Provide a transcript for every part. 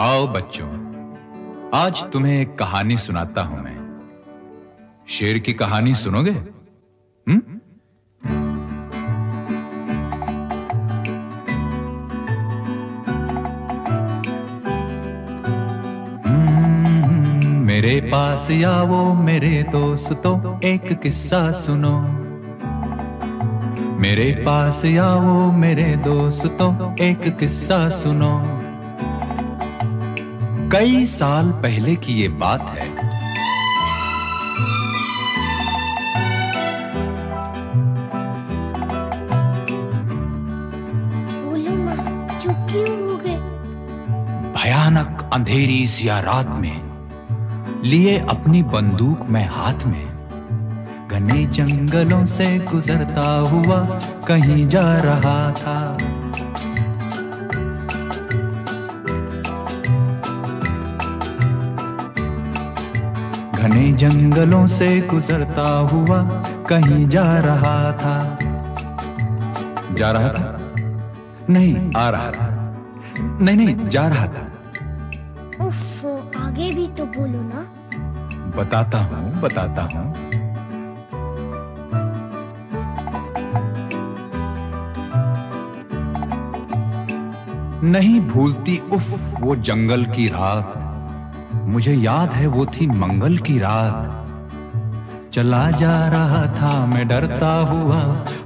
आओ बच्चों, आज तुम्हें एक कहानी सुनाता हूँ मैं। शेर की कहानी सुनोगे? हम्म? मेरे पास आओ मेरे दोस्तों, एक किस्सा सुनो। मेरे पास आओ मेरे दोस्तों, एक किस्सा सुनो। कई साल पहले की ये बात है। बोलो माँ चुप क्यों हो गए? भयानक अंधेरी सिया रात में लिए अपनी बंदूक में हाथ में। घने जंगलों से गुजरता हुआ कहीं जा रहा था। घने जंगलों से गुजरता हुआ कहीं जा रहा था। जा रहा था? नहीं। आ रहा था। नहीं नहीं जा रहा था। उफ आगे भी तो बोलो ना। बताता हूँ बताता हूँ। नहीं भूलती उफ वो जंगल की रात। मुझे याद है वो थी मंगल की रात। चला जा रहा था, मैं डरता हुआ,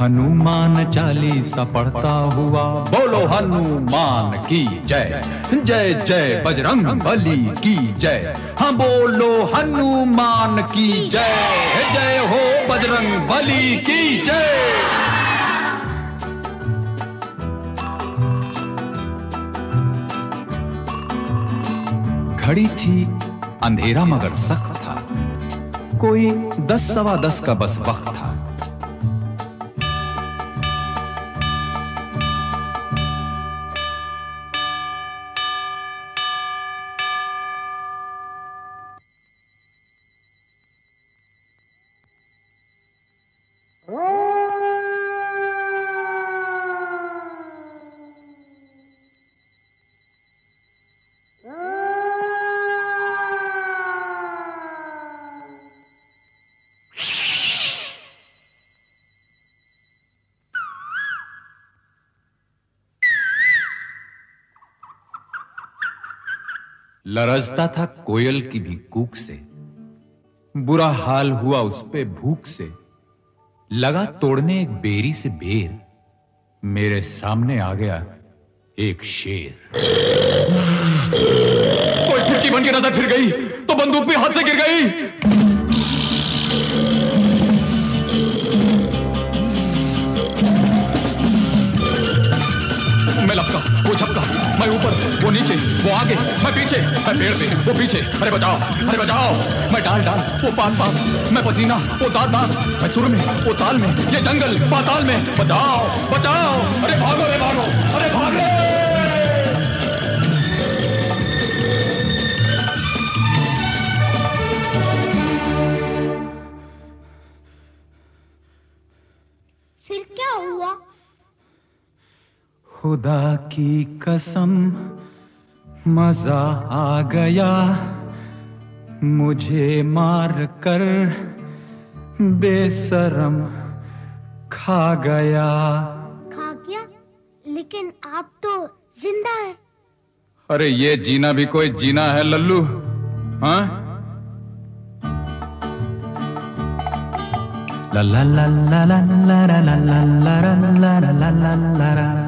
हनुमान चालीसा पढ़ता हुआ। बोलो हनुमान की जय जय जय बजरंग बली की जय। हाँ बोलो हनुमान की जय जय हो बजरंग बली की जय। घड़ी थी अंधेरा मगर सख्त था। कोई दस सवा दस का बस वक्त था। लरजता था कोयल की भी कूक से। बुरा हाल हुआ उस पे भूख से। लगा तोड़ने एक बेरी से बेर। मेरे सामने आ गया एक शेर। कोई खिड़की बन के नज़र फिर गई तो बंदूक भी हाथ से गिर गई। आगे। मैं पीछे मैं पेड़ पे वो पीछे। अरे बचाओ अरे बचाओ। मैं डाल डाल वो पान पान। मैं पसीना वो दांत दांत मैं सुर में वो ताल में ये जंगल पाताल में। बचाओ बचाओ। अरे भागो अरे भागो अरे भागो। फिर क्या हुआ? खुदा की कसम मज़ा आ गया मुझे मार कर बेसरम खा गया खा गया लेकिन आप तो ज़िंदा है अरे ये जीना भी कोई जीना है लल्लू हाँ ला ला ला ला ला ला ला ला ला ला ला ला ला ला ला ला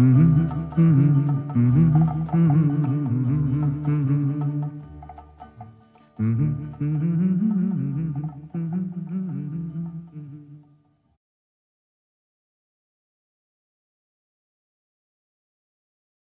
Mm-hmm.